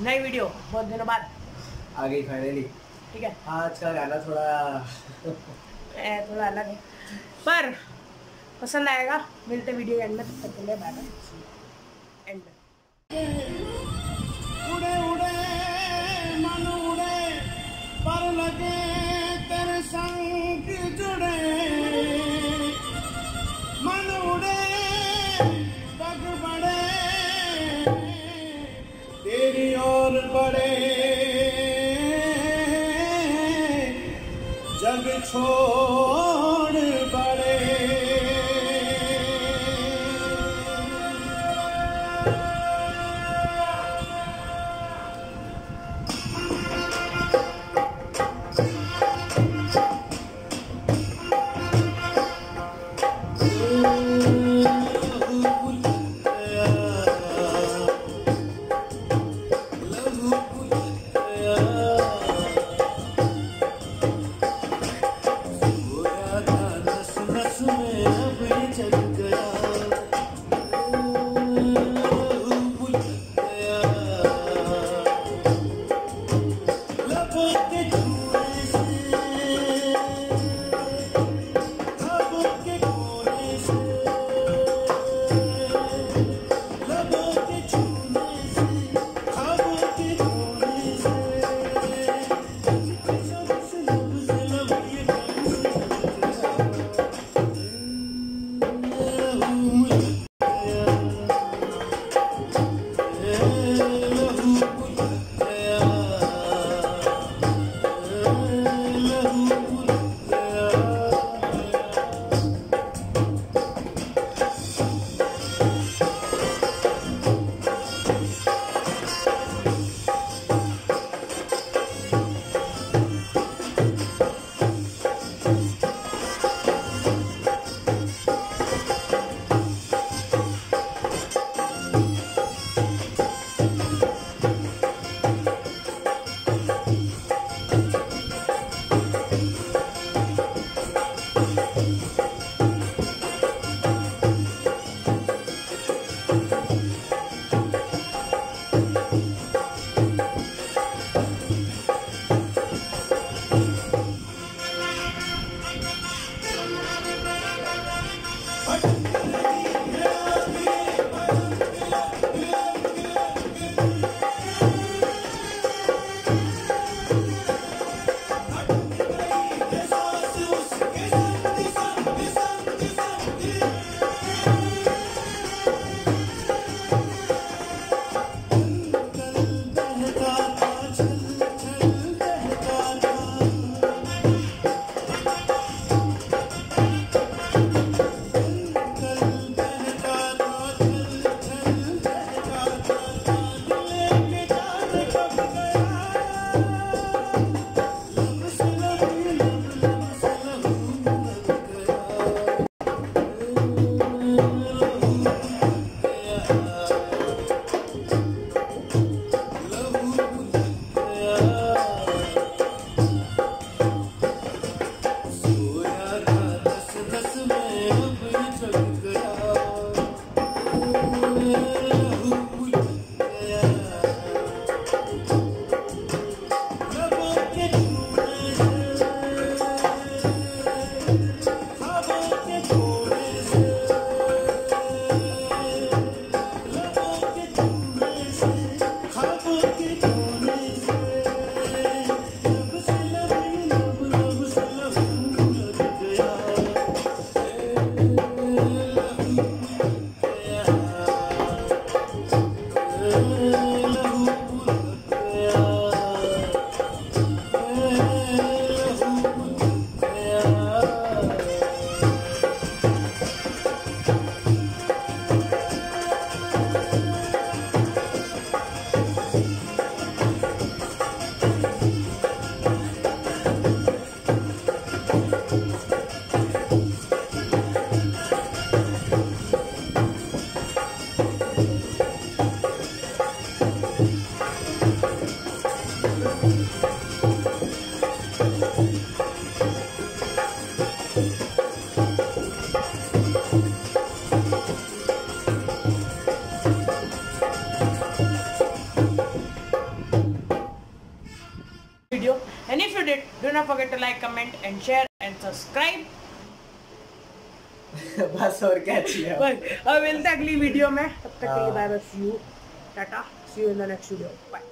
नई वीडियो बहुत दिनों बाद। आ गई फाइनली ठीक है। आज का गाना थोड़ा ए, थोड़ा अलग है। पर पसंद आएगा। मिलते वीडियो एंड में तब तक के लिए बाय बाय एंड उड़े उड़े मन उड़े पर लगे तेरे संग। बड़े जग छोड़ forget to like, comment, and share and subscribe. बस और क्या चाहिए बस अब मिलते अगली वीडियो में। तब तक के लिए। Bye bye see you tata see you in the next video bye